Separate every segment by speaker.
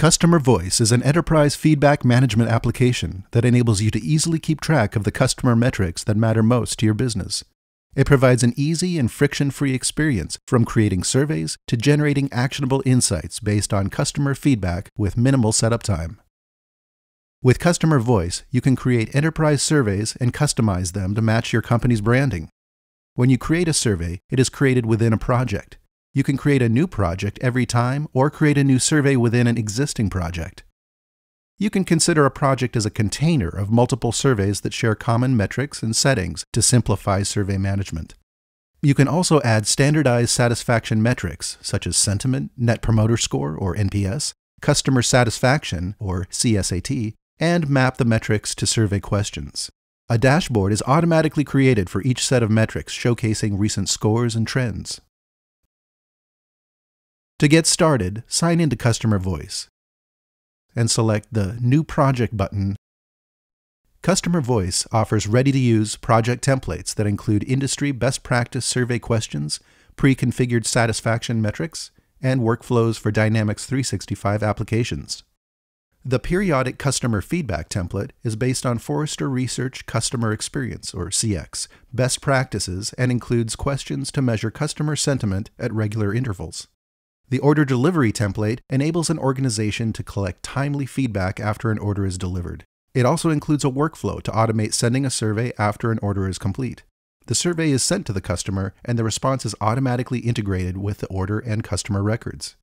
Speaker 1: Customer Voice is an enterprise feedback management application that enables you to easily keep track of the customer metrics that matter most to your business. It provides an easy and friction free experience from creating surveys to generating actionable insights based on customer feedback with minimal setup time. With Customer Voice, you can create enterprise surveys and customize them to match your company's branding. When you create a survey, it is created within a project. You can create a new project every time or create a new survey within an existing project. You can consider a project as a container of multiple surveys that share common metrics and settings to simplify survey management. You can also add standardized satisfaction metrics such as sentiment, net promoter score or NPS, customer satisfaction or CSAT, and map the metrics to survey questions. A dashboard is automatically created for each set of metrics showcasing recent scores and trends. To get started, sign into Customer Voice and select the New Project button. Customer Voice offers ready to use project templates that include industry best practice survey questions, pre configured satisfaction metrics, and workflows for Dynamics 365 applications. The periodic customer feedback template is based on Forrester Research Customer Experience, or CX, best practices and includes questions to measure customer sentiment at regular intervals. The order delivery template enables an organization to collect timely feedback after an order is delivered. It also includes a workflow to automate sending a survey after an order is complete. The survey is sent to the customer, and the response is automatically integrated with the order and customer records.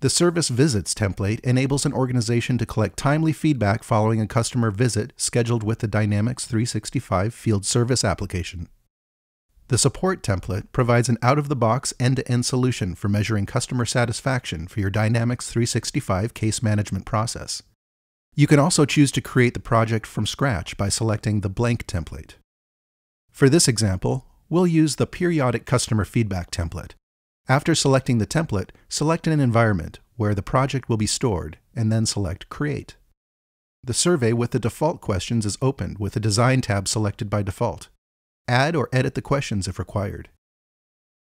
Speaker 1: The Service Visits template enables an organization to collect timely feedback following a customer visit scheduled with the Dynamics 365 Field Service application. The support template provides an out of the box end to end solution for measuring customer satisfaction for your Dynamics 365 case management process. You can also choose to create the project from scratch by selecting the blank template. For this example, we'll use the periodic customer feedback template. After selecting the template, select an environment where the project will be stored and then select Create. The survey with the default questions is opened with the Design tab selected by default add or edit the questions if required.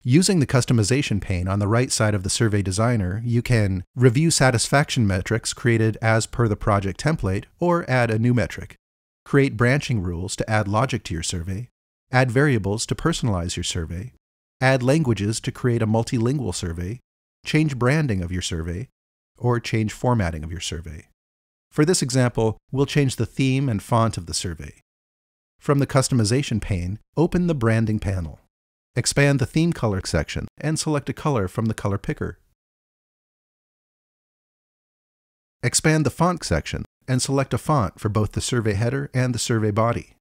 Speaker 1: Using the customization pane on the right side of the survey designer, you can review satisfaction metrics created as per the project template or add a new metric, create branching rules to add logic to your survey, add variables to personalize your survey, add languages to create a multilingual survey, change branding of your survey, or change formatting of your survey. For this example, we'll change the theme and font of the survey. From the Customization pane, open the Branding panel. Expand the Theme Color section and select a color from the color picker. Expand the Font section and select a font for both the survey header and the survey body.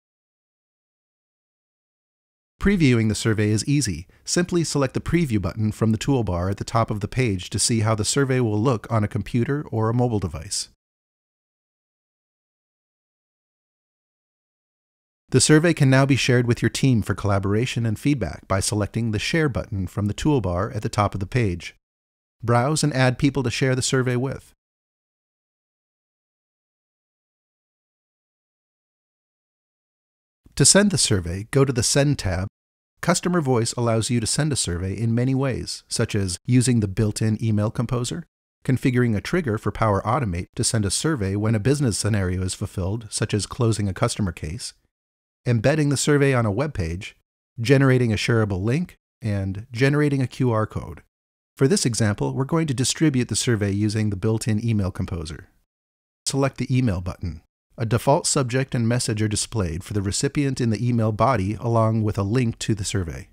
Speaker 1: Previewing the survey is easy. Simply select the Preview button from the toolbar at the top of the page to see how the survey will look on a computer or a mobile device. The survey can now be shared with your team for collaboration and feedback by selecting the Share button from the toolbar at the top of the page. Browse and add people to share the survey with. To send the survey, go to the Send tab. Customer Voice allows you to send a survey in many ways, such as using the built-in email composer, configuring a trigger for Power Automate to send a survey when a business scenario is fulfilled, such as closing a customer case, embedding the survey on a web page, generating a shareable link, and generating a QR code. For this example, we're going to distribute the survey using the built-in email composer. Select the Email button. A default subject and message are displayed for the recipient in the email body along with a link to the survey.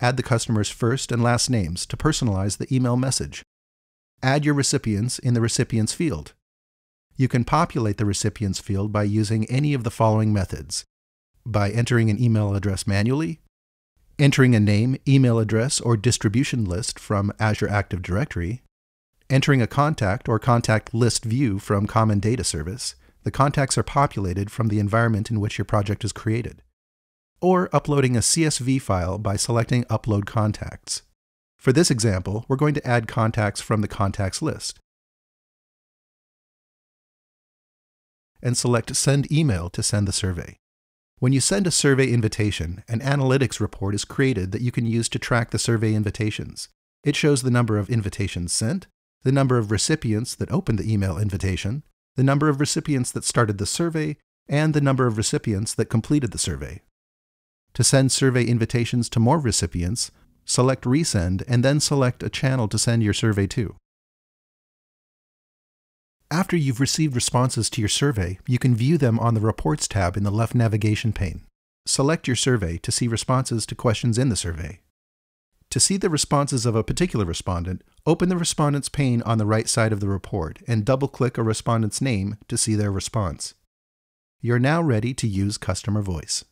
Speaker 1: Add the customer's first and last names to personalize the email message. Add your recipients in the recipients field. You can populate the recipients field by using any of the following methods by entering an email address manually, entering a name, email address, or distribution list from Azure Active Directory, entering a contact or contact list view from Common Data Service. The contacts are populated from the environment in which your project is created. Or uploading a CSV file by selecting Upload Contacts. For this example, we're going to add contacts from the contacts list. And select Send Email to send the survey. When you send a survey invitation, an analytics report is created that you can use to track the survey invitations. It shows the number of invitations sent, the number of recipients that opened the email invitation, the number of recipients that started the survey, and the number of recipients that completed the survey. To send survey invitations to more recipients, select Resend and then select a channel to send your survey to. After you've received responses to your survey, you can view them on the Reports tab in the left navigation pane. Select your survey to see responses to questions in the survey. To see the responses of a particular respondent, open the respondent's pane on the right side of the report and double-click a respondent's name to see their response. You're now ready to use Customer Voice.